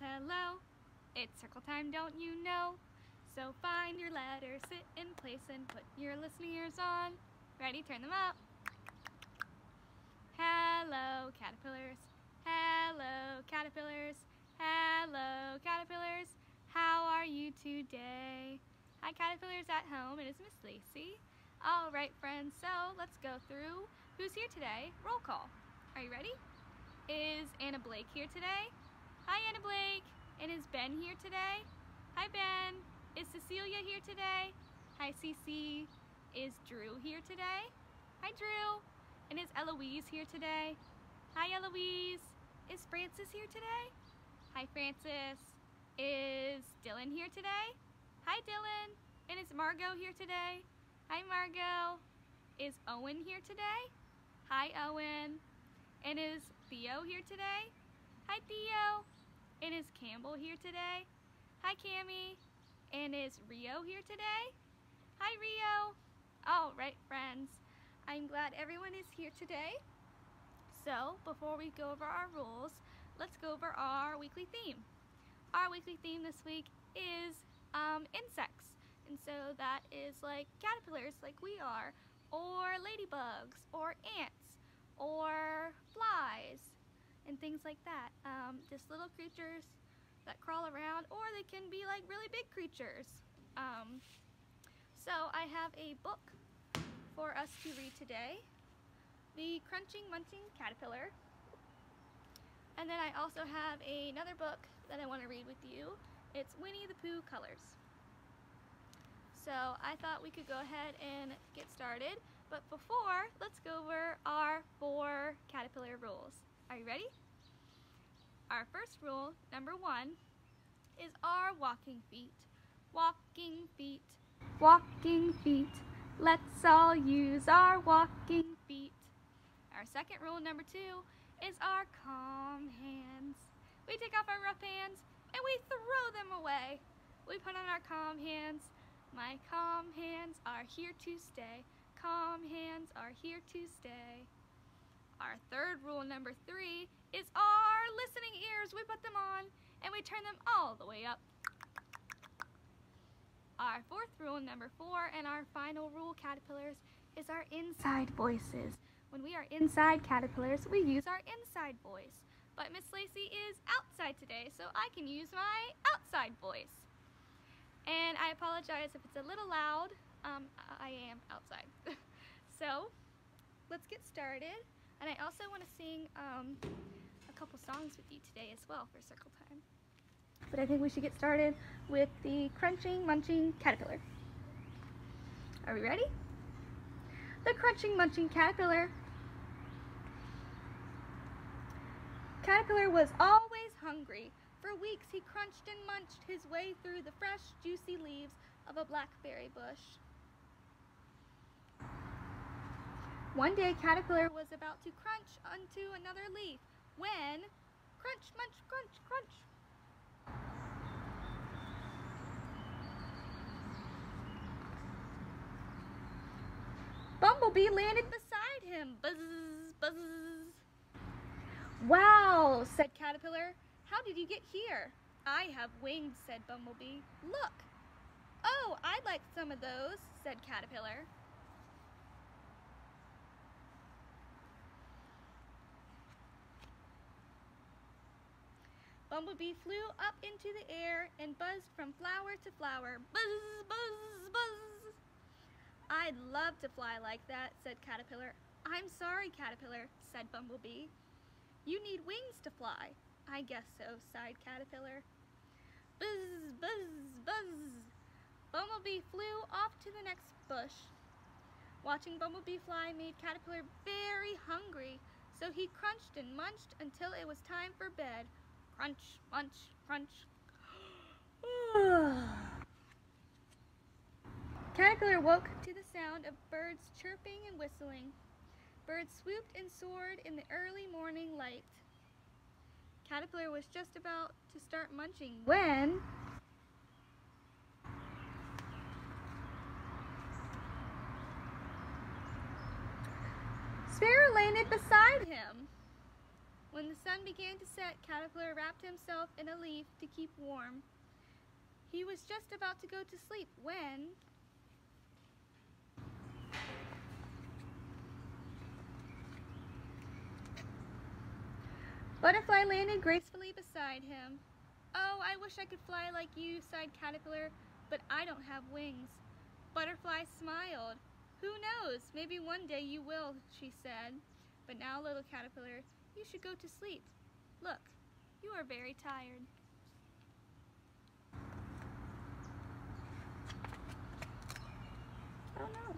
hello. It's circle time, don't you know? So find your letter, sit in place, and put your listening ears on. Ready? Turn them up. Hello, caterpillars. Hello, caterpillars. Hello, caterpillars. How are you today? Hi, caterpillars at home. It is Miss Lacy. All right, friends, so let's go through who's here today. Roll call. Are you ready? Is Anna Blake here today? Hi, Anna Blake. And is Ben here today? Hi, Ben. Is Cecilia here today? Hi, Cece. Is Drew here today? Hi, Drew. And is Eloise here today? Hi, Eloise. Is Francis here today? Hi, Francis. Is Dylan here today? Hi, Dylan. And is Margot here today? Hi, Margot. Is Owen here today? Hi, Owen. And is Theo here today? Hi, Theo. And is Campbell here today? Hi, Cammy. And is Rio here today? Hi, Rio. All right, friends. I'm glad everyone is here today. So, before we go over our rules, let's go over our weekly theme. Our weekly theme this week is um, insects. And so that is like caterpillars like we are, or ladybugs, or ants, or flies, and things like that. Um, just little creatures that crawl around, or they can be like really big creatures. Um, so I have a book for us to read today, The Crunching Munching Caterpillar. And then I also have another book that I want to read with you. It's Winnie the Pooh Colors. So I thought we could go ahead and get started. But before, let's go over our four caterpillar rules. Are you ready? Our first rule, number one, is our walking feet. Walking feet, walking feet. Let's all use our walking feet. Our second rule, number two, is our calm hands. We take off our rough hands and we throw them away. We put on our calm hands. My calm hands are here to stay. Calm hands are here to stay. Our third rule, number three, is our listening ears. We put them on and we turn them all the way up. Our fourth rule, number four, and our final rule, caterpillars, is our inside voices. When we are inside caterpillars, we use our inside voice. But Miss Lacy is outside today, so I can use my outside voice. And I apologize if it's a little loud. Um, I am outside. so, let's get started. And I also want to sing um, a couple songs with you today as well for circle time. But I think we should get started with the crunching, munching caterpillar. Are we ready? The crunching, munching caterpillar. Caterpillar was always hungry. For weeks he crunched and munched his way through the fresh, juicy leaves of a blackberry bush. One day Caterpillar was about to crunch onto another leaf when crunch, munch, crunch, crunch. Bumblebee landed beside him. Buzz, buzz. Wow, said Caterpillar. How did you get here? I have wings, said Bumblebee. Look. Oh, I'd like some of those, said Caterpillar. Bumblebee flew up into the air and buzzed from flower to flower. Buzz, buzz, buzz. I'd love to fly like that, said Caterpillar. I'm sorry, Caterpillar, said Bumblebee. You need wings to fly. I guess so, sighed Caterpillar. Buzz, buzz, buzz. Bumblebee flew off to the next bush. Watching Bumblebee fly made Caterpillar very hungry, so he crunched and munched until it was time for bed. Crunch, munch, crunch. Caterpillar woke to the sound of birds chirping and whistling. Birds swooped and soared in the early morning light. Caterpillar was just about to start munching when... Sparrow landed beside him. When the sun began to set, Caterpillar wrapped himself in a leaf to keep warm. He was just about to go to sleep when... Butterfly landed gracefully beside him. Oh, I wish I could fly like you, sighed Caterpillar, but I don't have wings. Butterfly smiled. Who knows, maybe one day you will, she said. But now, little caterpillar, you should go to sleep. Look, you are very tired. Oh no.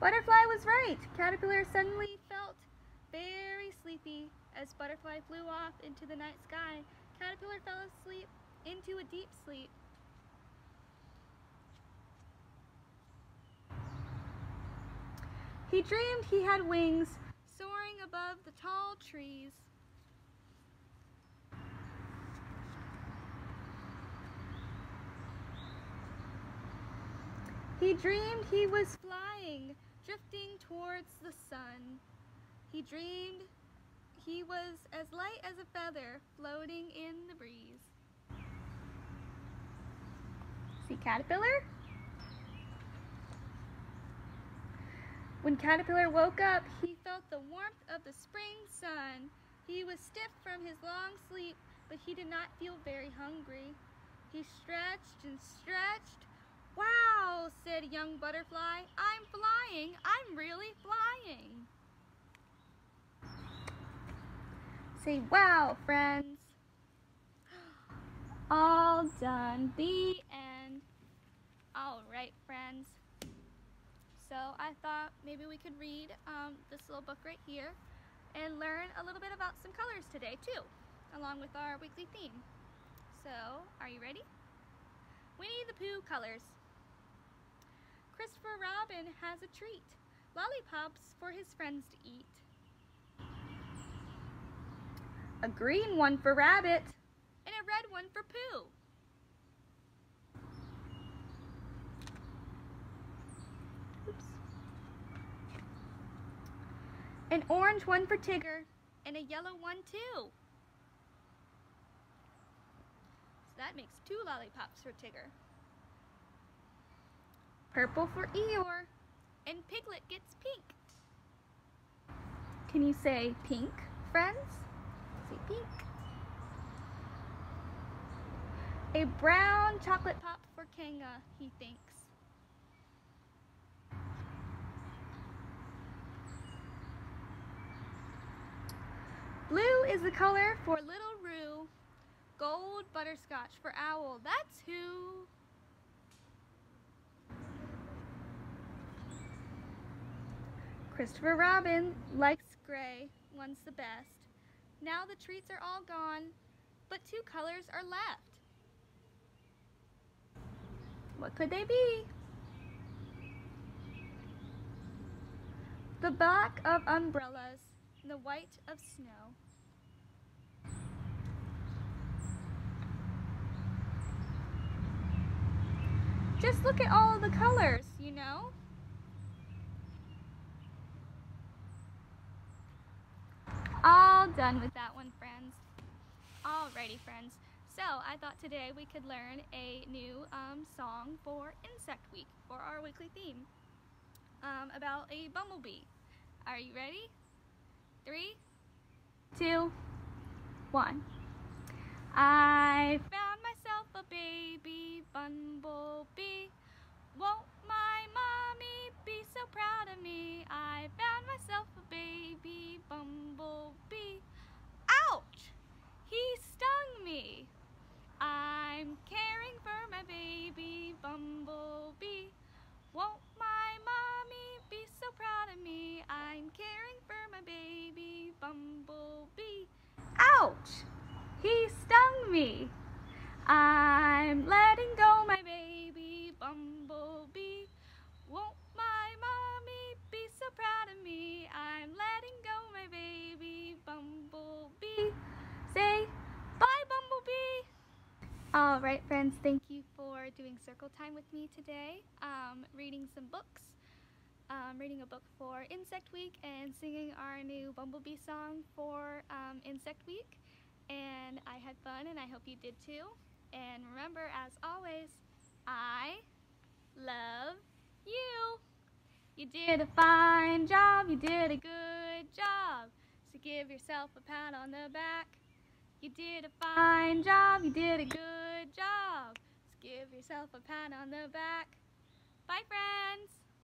Butterfly was right. Caterpillar suddenly felt very sleepy. As Butterfly flew off into the night sky, Caterpillar fell asleep into a deep sleep. He dreamed he had wings above the tall trees. He dreamed he was flying, drifting towards the sun. He dreamed he was as light as a feather floating in the breeze. See caterpillar? When Caterpillar woke up, he felt the warmth of the spring sun. He was stiff from his long sleep, but he did not feel very hungry. He stretched and stretched. Wow, said young butterfly, I'm flying. I'm really flying. Say wow, friends. All done. The end. All right, friends. So I thought maybe we could read um, this little book right here and learn a little bit about some colors today too, along with our weekly theme. So, are you ready? Winnie the Pooh colors. Christopher Robin has a treat. Lollipops for his friends to eat. A green one for Rabbit. And a red one for Pooh. An orange one for Tigger, and a yellow one too. So that makes two lollipops for Tigger. Purple for Eeyore, and Piglet gets pink. Can you say pink, friends? Say pink. A brown chocolate pop for Kanga, he thinks. Is the color for Little Roo. Gold butterscotch for Owl. That's who. Christopher Robin likes gray. One's the best. Now the treats are all gone, but two colors are left. What could they be? The black of umbrellas, the white of snow. Just look at all the colors, you know? All done with that one, friends. Alrighty, friends. So, I thought today we could learn a new um, song for Insect Week, for our weekly theme, um, about a bumblebee. Are you ready? Three, two, one. I found a baby bumblebee. Won't my mommy be so proud of me? I found myself a baby bumblebee. Ouch! He stung me. I'm caring for my baby bumblebee. Won't my mommy be so proud of me? I'm caring for my baby bumblebee. Ouch! He stung me. I'm letting go my baby bumblebee. Won't my mommy be so proud of me? I'm letting go my baby bumblebee. Say bye bumblebee. All right friends, thank you for doing circle time with me today. Um, reading some books. um, reading a book for Insect Week and singing our new Bumblebee song for um, Insect Week. And I had fun, and I hope you did too. And remember, as always, I love you. You did a fine job, you did a good job. So give yourself a pat on the back. You did a fine job, you did a good job. So give yourself a pat on the back. Bye, friends.